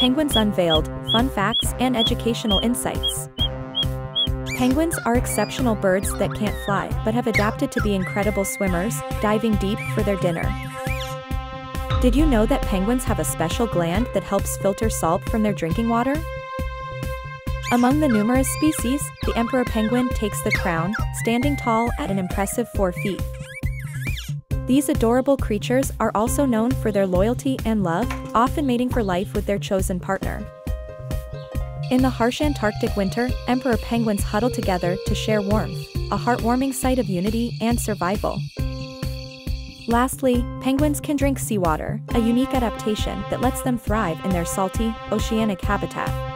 Penguins Unveiled, Fun Facts and Educational Insights. Penguins are exceptional birds that can't fly but have adapted to be incredible swimmers, diving deep for their dinner. Did you know that penguins have a special gland that helps filter salt from their drinking water? Among the numerous species, the emperor penguin takes the crown, standing tall at an impressive 4 feet. These adorable creatures are also known for their loyalty and love, often mating for life with their chosen partner. In the harsh Antarctic winter, emperor penguins huddle together to share warmth, a heartwarming sight of unity and survival. Lastly, penguins can drink seawater, a unique adaptation that lets them thrive in their salty, oceanic habitat.